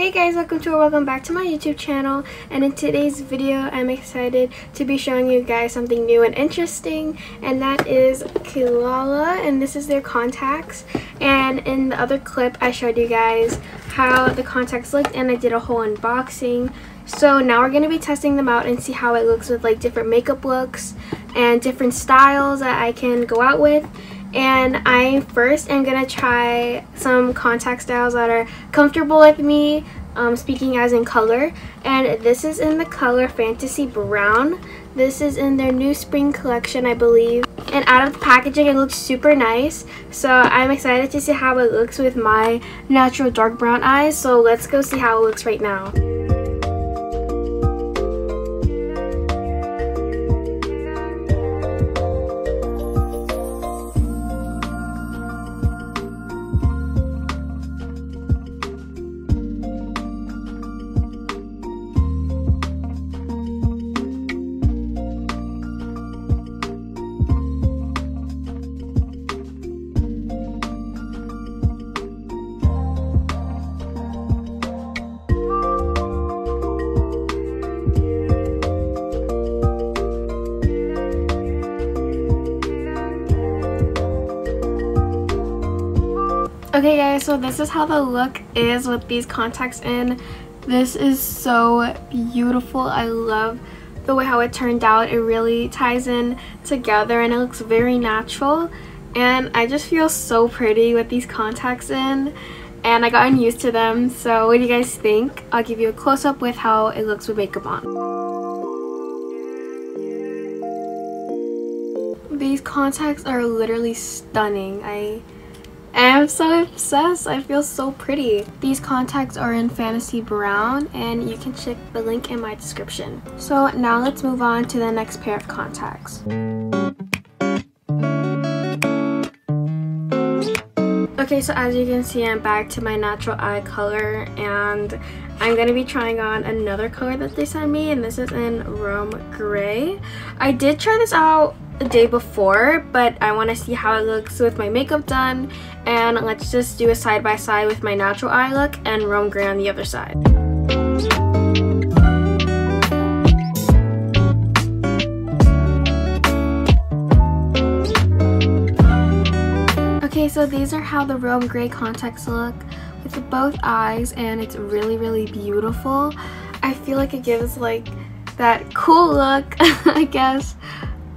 Hey guys, welcome to or welcome back to my YouTube channel. And in today's video I'm excited to be showing you guys something new and interesting and that is Kilala and this is their contacts. And in the other clip I showed you guys how the contacts looked and I did a whole unboxing. So now we're going to be testing them out and see how it looks with like different makeup looks and different styles that I can go out with and I first am to try some contact styles that are comfortable with me, um, speaking as in color. And this is in the color Fantasy Brown. This is in their new spring collection, I believe. And out of the packaging, it looks super nice. So I'm excited to see how it looks with my natural dark brown eyes. So let's go see how it looks right now. So this is how the look is with these contacts in. This is so beautiful. I love the way how it turned out. It really ties in together and it looks very natural. And I just feel so pretty with these contacts in. And I gotten used to them. So what do you guys think? I'll give you a close-up with how it looks with makeup on. These contacts are literally stunning. I I'm so obsessed. I feel so pretty. These contacts are in Fantasy Brown and you can check the link in my description. So now let's move on to the next pair of contacts. Okay, so as you can see, I'm back to my natural eye color and I'm going to be trying on another color that they sent me and this is in Rome Gray. I did try this out the day before, but I want to see how it looks with my makeup done. And let's just do a side by side with my natural eye look and Rome Gray on the other side. Okay, so these are how the Rome Gray contacts look with both eyes and it's really, really beautiful. I feel like it gives like that cool look, I guess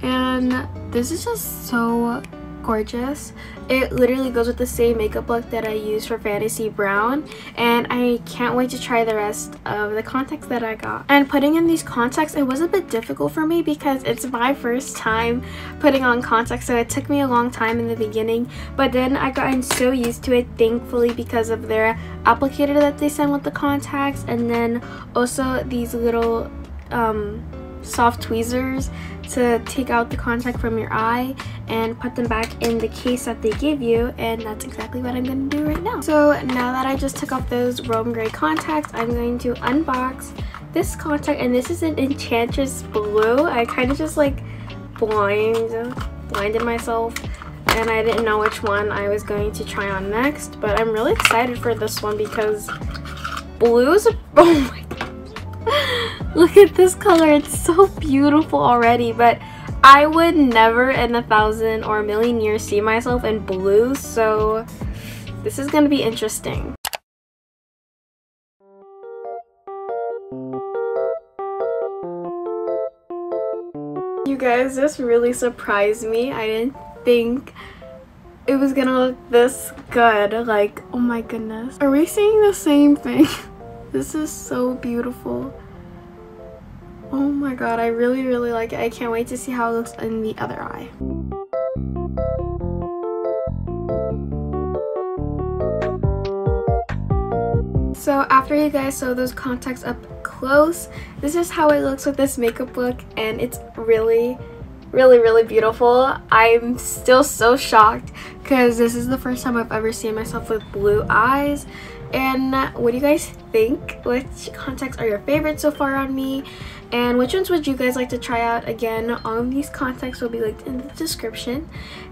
and this is just so gorgeous. It literally goes with the same makeup look that I used for Fantasy Brown. And I can't wait to try the rest of the contacts that I got. And putting in these contacts it was a bit difficult for me because it's my first time putting on contacts. So it took me a long time in the beginning. But then I got so used to it thankfully because of their applicator that they send with the contacts. And then also these little um, soft tweezers to take out the contact from your eye and put them back in the case that they give you and that's exactly what I'm going to do right now. So now that I just took off those Rome Gray contacts, I'm going to unbox this contact and this is an Enchantress Blue. I kind of just like blind, blinded myself and I didn't know which one I was going to try on next but I'm really excited for this one because blues, oh my Look at this color. It's so beautiful already, but I would never in a thousand or a million years see myself in blue, so this is going to be interesting. You guys, this really surprised me. I didn't think it was gonna look this good. Like, oh my goodness. Are we seeing the same thing? this is so beautiful. Oh my god, I really, really like it. I can't wait to see how it looks in the other eye. So after you guys saw those contacts up close, this is how it looks with this makeup look and it's really, really, really beautiful. I'm still so shocked because this is the first time I've ever seen myself with blue eyes and what do you guys think? Which contacts are your favorites so far on me? And which ones would you guys like to try out? Again, all of these contacts will be linked in the description.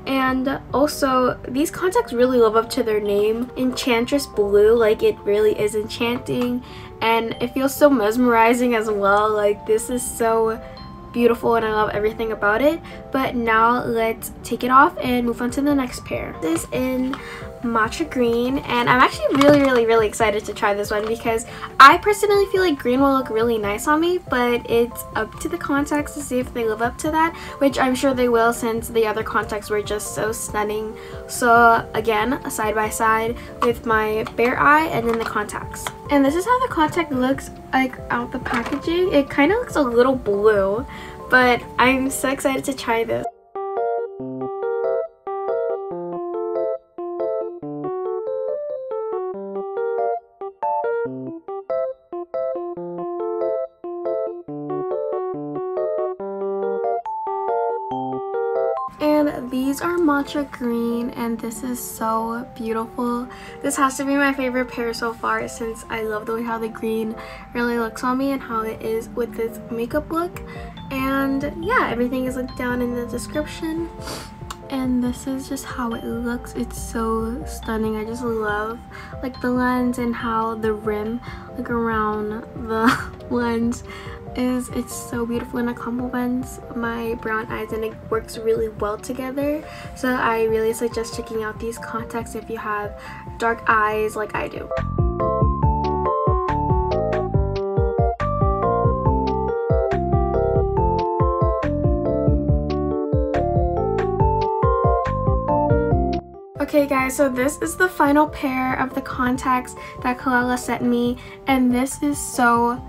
And also, these contacts really live up to their name. Enchantress Blue, like it really is enchanting. And it feels so mesmerizing as well. Like this is so beautiful and I love everything about it. But now let's take it off and move on to the next pair. This is in matcha green and I'm actually really really really excited to try this one because I personally feel like green will look really nice on me but it's up to the contacts to see if they live up to that which I'm sure they will since the other contacts were just so stunning. So again side by side with my bare eye and then the contacts. And this is how the contact looks like out the packaging. It kind of looks a little blue but I'm so excited to try this these are matcha green and this is so beautiful. This has to be my favorite pair so far since I love the way how the green really looks on me and how it is with this makeup look. And yeah, everything is linked down in the description. And this is just how it looks. It's so stunning. I just love like the lens and how the rim like around the lens is it's so beautiful and it complements my brown eyes and it works really well together so I really suggest checking out these contacts if you have dark eyes like I do. Okay guys, so this is the final pair of the contacts that Kilala sent me and this is so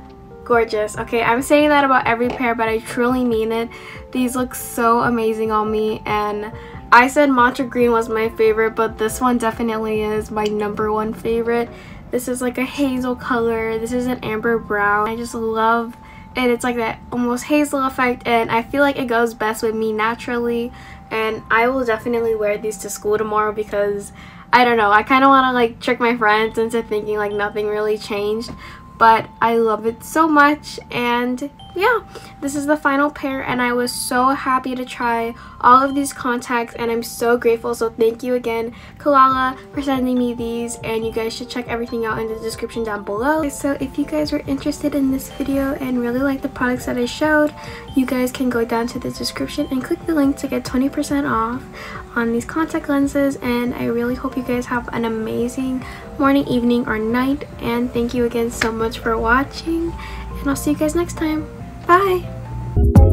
gorgeous. Okay, I'm saying that about every pair, but I truly mean it. These look so amazing on me, and I said matcha green was my favorite, but this one definitely is my number one favorite. This is like a hazel color. This is an amber brown. I just love it. It's like that almost hazel effect, and I feel like it goes best with me naturally, and I will definitely wear these to school tomorrow because I don't know, I kind of want to like trick my friends into thinking like nothing really changed but I love it so much and yeah this is the final pair and I was so happy to try all of these contacts and I'm so grateful. So thank you again Kilala for sending me these and you guys should check everything out in the description down below. So if you guys were interested in this video and really like the products that I showed you guys can go down to the description and click the link to get 20% off on these contact lenses and I really hope you guys have an amazing morning evening or night and thank you again so much for watching and I'll see you guys next time Bye!